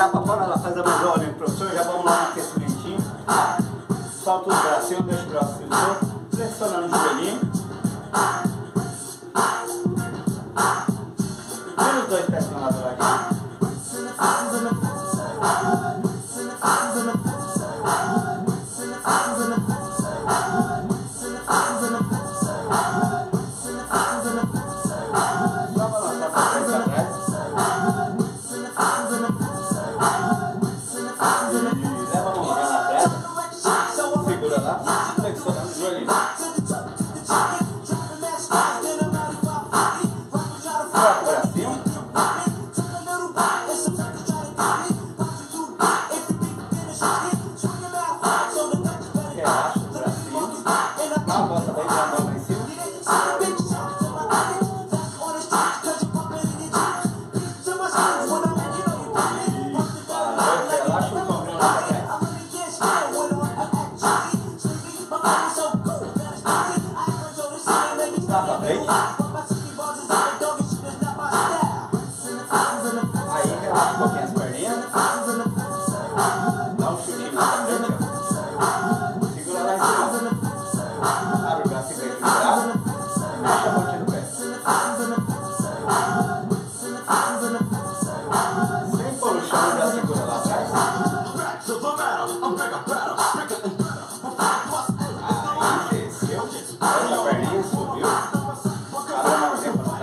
E galerinha da etapa, bora lá fazer mais uma olho, professor. Já vamos lá no aquecimentinho. Solta os bracinhos, deixa o braço. Pressionando o joelhinho. Brasil. 哎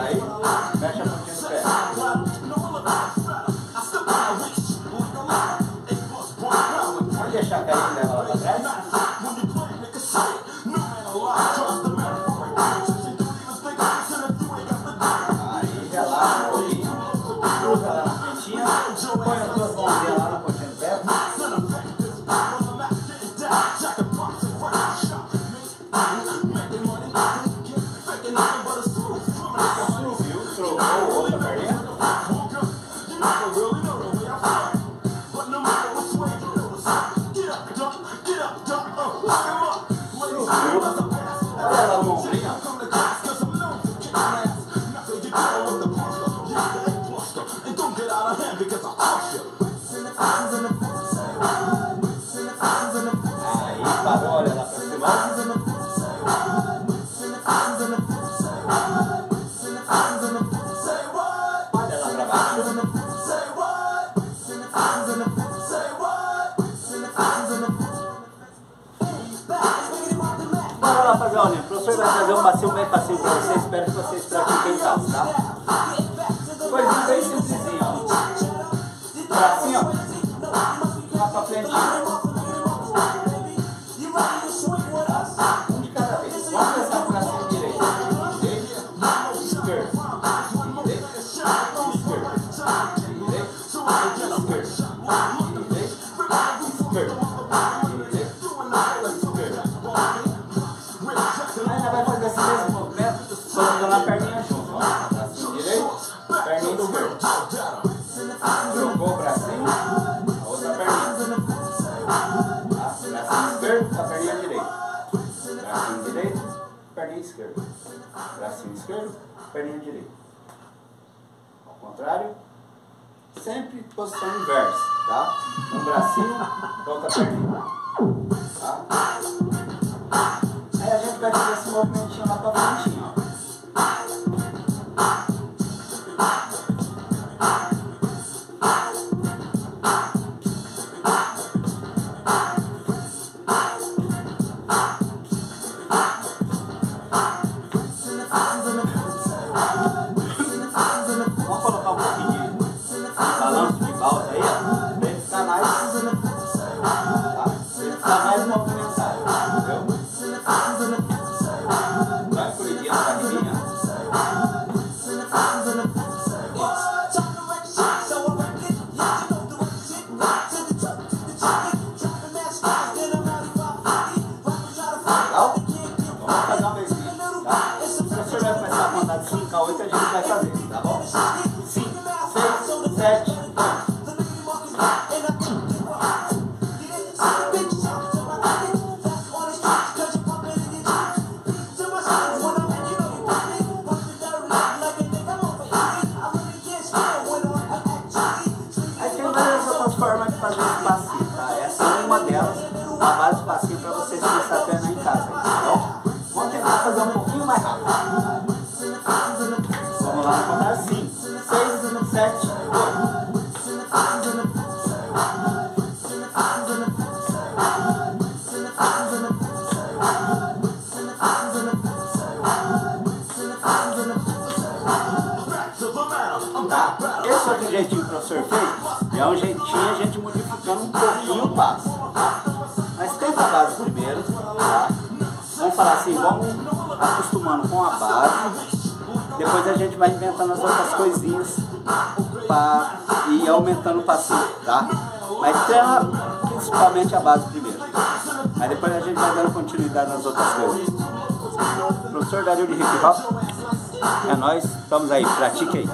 right? wake up the Aí parou, olha lá pra cima. Olha lá pra lá olha, o professor vai fazer um passeio, um bem pra vocês, espero que vocês pratiquem em casa, tá? Coisinha bem simplesinha. Assim, ó. Lá pra frente. Um de cada vez. perninha esquerda. Bracinho esquerdo, perninha direita. Ao contrário, sempre posição inversa, tá? Um bracinho, outra perninha. Tá? Aí a gente vai fazer esse movimentinho lá pra frente. 그러니까어디까 지? Esse outro jeitinho que o professor fez é um jeitinho a gente modificando um pouquinho o passo. Mas tenta a base primeiro, tá? Vamos falar assim, vamos acostumando com a base, depois a gente vai inventando as outras coisinhas ir aumentando o passinho, tá? Mas treina principalmente a base primeiro. Aí depois a gente vai dando continuidade nas outras coisas. Professor Dario de Hip Hop, é nóis, estamos aí, pratique aí.